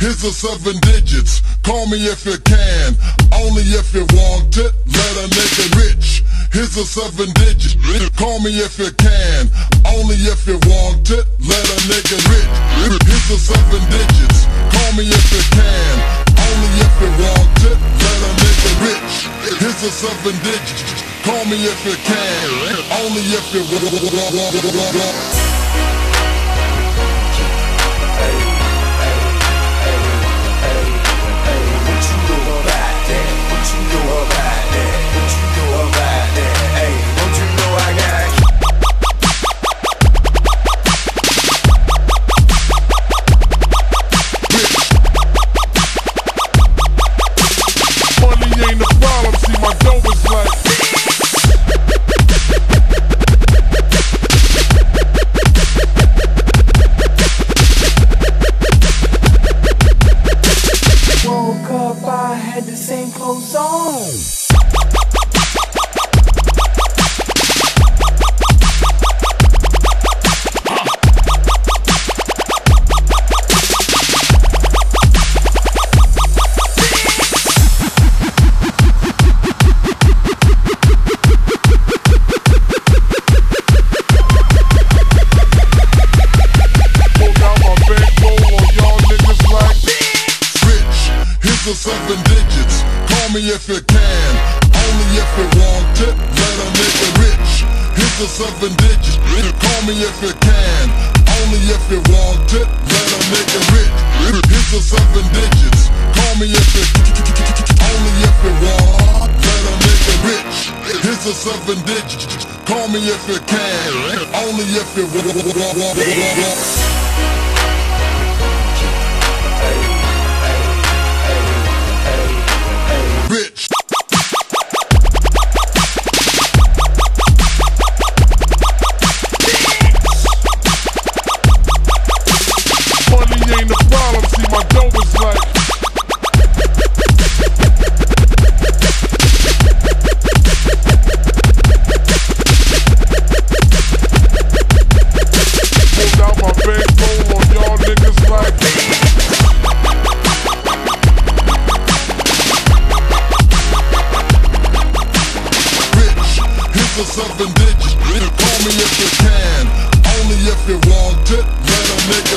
Here's the seven digits. Call me if you can. Only if you want it. Let a nigga rich. Here's the seven digits. Call me if you can. Only if you want it. Let a nigga rich. Here's the seven digits. Call me if you can. Only if you want it. Let a nigga rich. Here's the seven digits. Call me if you can. Only if you want it. The seven digits. Call me if you can. Only if you want it. Let a nigga rich. Here's the seven digits. Call me if you can. Only if you want it. Let a nigga rich. Here's the seven digits. Call me if you can. Only if you want Let a nigga rich. Here's the seven digits. Call me if you can. Only if you want The seven digits. Call me if you can. Only if you want it. Let a nigga